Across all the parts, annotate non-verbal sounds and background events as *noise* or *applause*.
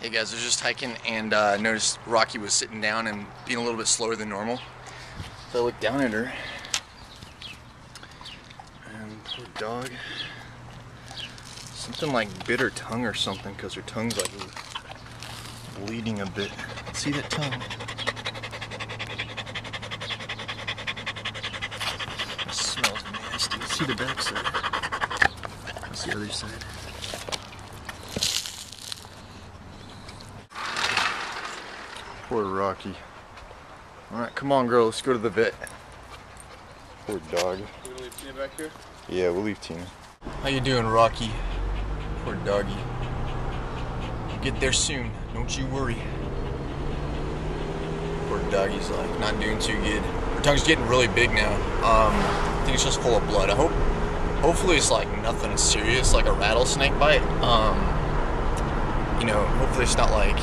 Hey guys, I was just hiking and uh, noticed Rocky was sitting down and being a little bit slower than normal. So I looked down at her. And poor dog. Something like bit her tongue or something because her tongue's like bleeding a bit. See that tongue? It smells nasty. See the back side. That's the other side. Poor Rocky. Alright, come on girl, let's go to the vet. Poor dog. We gonna leave Tina back here? Yeah, we'll leave Tina. How you doing, Rocky? Poor doggy. We'll get there soon, don't you worry. Poor doggy's like not doing too good. Her tongue's getting really big now. Um, I think it's just full of blood. I hope, hopefully it's like nothing serious, like a rattlesnake bite. Um, you know, hopefully it's not like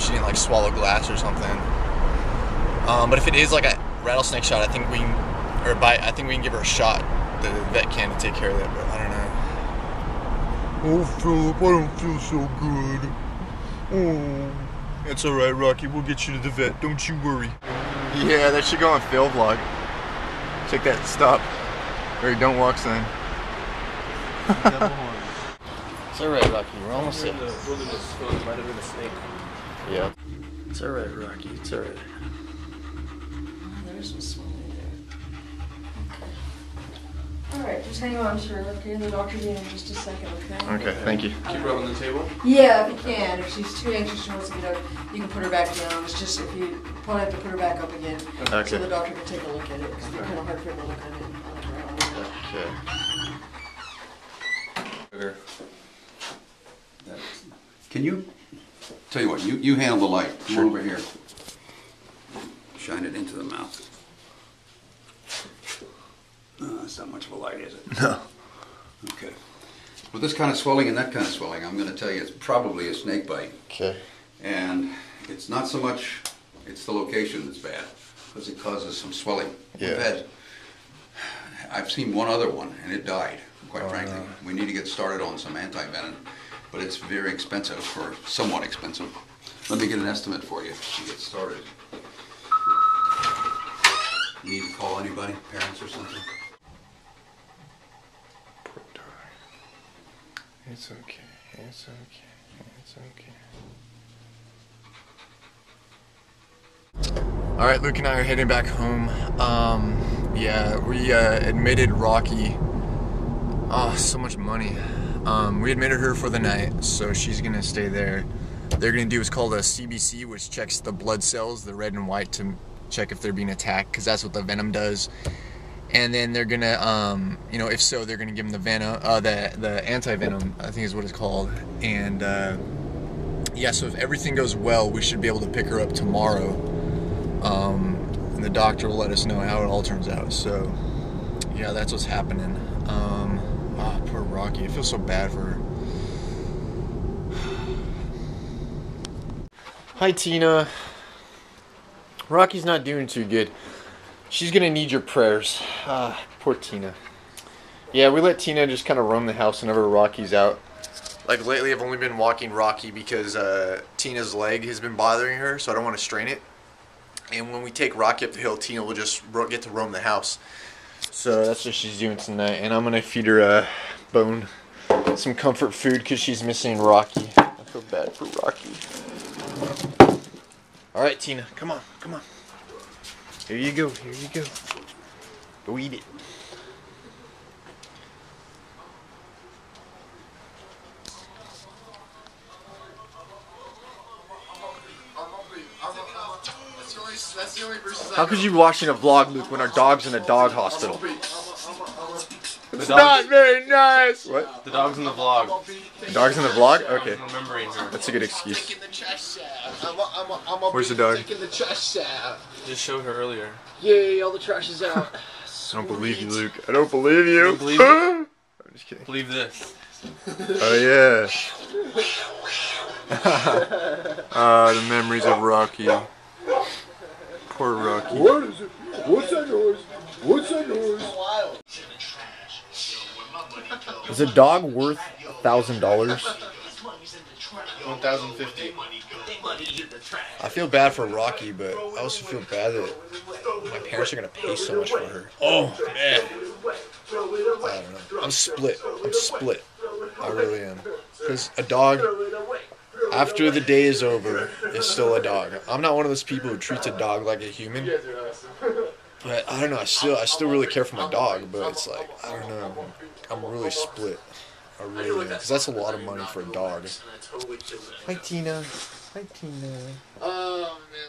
she didn't like swallow glass or something. Um, but if it is like a rattlesnake shot, I think we can, or bite, I think we can give her a shot. The vet can to take care of that, but I don't know. Oh, Phillip, I don't feel so good. Oh, it's all right, Rocky. We'll get you to the vet. Don't you worry. Yeah, that should go on Phil vlog. Check that stop. Or don't walk sign. *laughs* it's all right, Rocky. We're almost there. In the wilderness, so it might have been a snake. Yeah. It's all right, Rocky. It's all right. Oh, there's some swelling there. Alright, just hang on, sir. Okay, the doctor will be in just a second, okay? Okay, thank you. Keep rubbing the table. Yeah, if you can. If she's too anxious, she wants to get up, you can put her back down. It's just if you probably have to put her back up again. okay. So the doctor can take a look at it, because it's kind of hard for him to look at it. on the ground. Okay. Sugar. Can you, tell you what, you, you handle the light, come over here. Shine it into the mouth. No, it's not much of a light, is it? No. Okay. With this kind of swelling and that kind of swelling, I'm gonna tell you it's probably a snake bite. Okay. And it's not so much, it's the location that's bad, because it causes some swelling. Yeah. I've seen one other one, and it died, quite Oh, frankly. no. We need to get started on some anti-venom, but it's very expensive, or somewhat expensive. Let me get an estimate for you to get started. You Need to call anybody, parents or something? Poor dog. It's okay. It's okay. It's okay. All right, Luke and I are heading back home. Um, yeah, we uh, admitted Rocky. Oh, so much money. Um, we admitted her for the night, so she's gonna stay there. They're gonna do what's called a CBC, which checks the blood cells, the red and white, to check if they're being attacked, because that's what the venom does. And then they're gonna um, you know if so they're gonna give them the venom uh, the the anti-venom i think is what it's called. And uh, yeah so if everything goes well we should be able to pick her up tomorrow. Um, and the doctor will let us know how it all turns out. So yeah that's what's happening. Um, rocky i feel so bad for her hi tina rocky's not doing too good She's gonna need your prayers. Ah, poor Tina. Yeah, we let Tina just kind of roam the house whenever Rocky's out. Like lately, I've only been walking Rocky because uh, Tina's leg has been bothering her, so I don't want to strain it. And when we take Rocky up the hill, Tina will just ro- get to roam the house. So that's what she's doing tonight, and I'm gonna feed her a bone, some comfort food because she's missing Rocky. I feel bad for Rocky. All right, Tina, come on, come on. Here you go, here you go. Go eat it. How could you be watching a vlog, Luke, when our dog's in a dog hospital? It's not very nice. What? The dog's in the vlog. The dog's in the vlog? Okay. That's a good excuse. Where's the dog? Taking the trash out. Just showed her earlier. Yay, all the trash is out. *laughs* I don't believe you, Luke. I don't believe you. don't believe? *laughs* I'm just kidding. Believe this. Oh yeah. *laughs* Ah, the memories of Rocky. Poor Rocky. what is it? What's that noise? What's Is a dog worth a thousand dollars? One thousand fifty. I feel bad for Rocky, but I also feel bad that my parents are gonna pay so much for her. Oh man, I don't know. I'm split. I'm split. I really am. Because a dog, after the day is over, is still a dog. I'm not one of those people who treats a dog like a human. But I don't know. I still, I still really care for my dog. But it's like I don't know. I'm really split. I really am. Because that's a lot of money for a dog. Hi Tina. Hi Tina. Oh man.